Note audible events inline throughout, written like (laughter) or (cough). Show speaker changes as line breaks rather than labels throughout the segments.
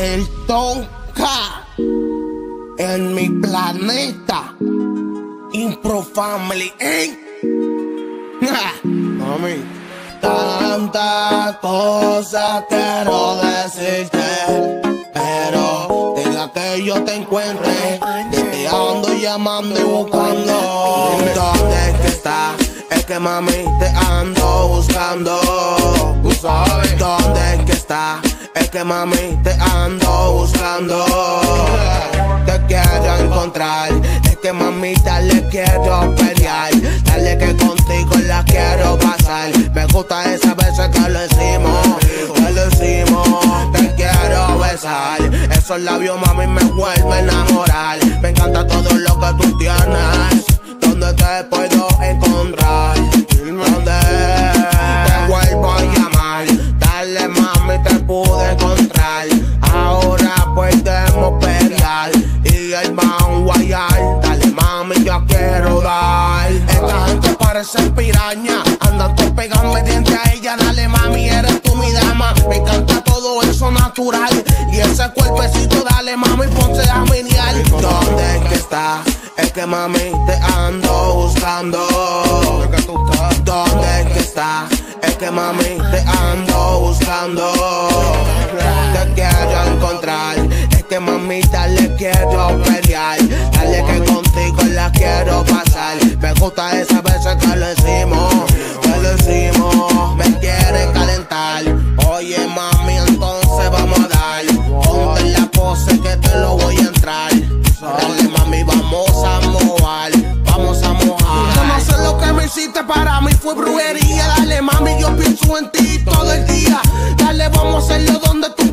él toca en mi planeta. Impro Family, ¿eh? (laughs) Mami, tanta cosa quiero decirte, pero diga que yo te encuentre, te ando llamando y buscando. ¿Dónde es que está? Es que mami te ando buscando. Tú sabes que mami te ando buscando. Te quiero encontrar. Es que mamita le quiero pelear. Dale que contigo la quiero pasar. Me gusta esa veces que lo hicimos. Que lo hicimos. Te quiero besar. Esos labios mami me vuelven a enamorar. Me encanta todo lo que tú tienes. Quiero dar. Esta gente parece piraña, andan todos pegando dientes a ella. Dale mami, eres tú mi dama. Me encanta todo eso natural y ese cuerpecito. Dale mami, ponte a menear. ¿Dónde es que está? Es que mami te ando buscando. ¿Dónde es que está? Es que mami te ando buscando. Te quiero encontrar. Es que mamita le quiero pelear. Dale que contigo la quiero pasar. Me gusta esa veces que lo hicimos. Que lo hicimos. Me quiere calentar. Oye mami, entonces vamos a dar. Ponte en la pose que te lo voy a entrar. Dale mami, vamos a mojar. Vamos a mojar. Yo no sé lo que me hiciste para mí fue brujería. Dale mami, yo pienso en ti todo el día. Dale, vamos a hacerlo donde tú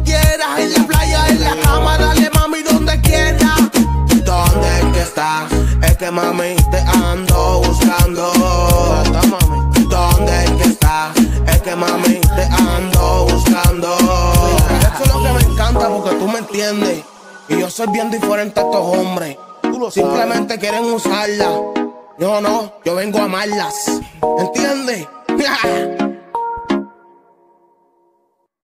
Es que mami te ando buscando. ¿Dónde es que estás? Es que mami te ando buscando. Eso es lo que me encanta porque tú me entiendes. Y yo soy bien diferente a estos hombres. Simplemente quieren usarla. Yo no, yo vengo a amarlas. ¿Entiendes? (laughs)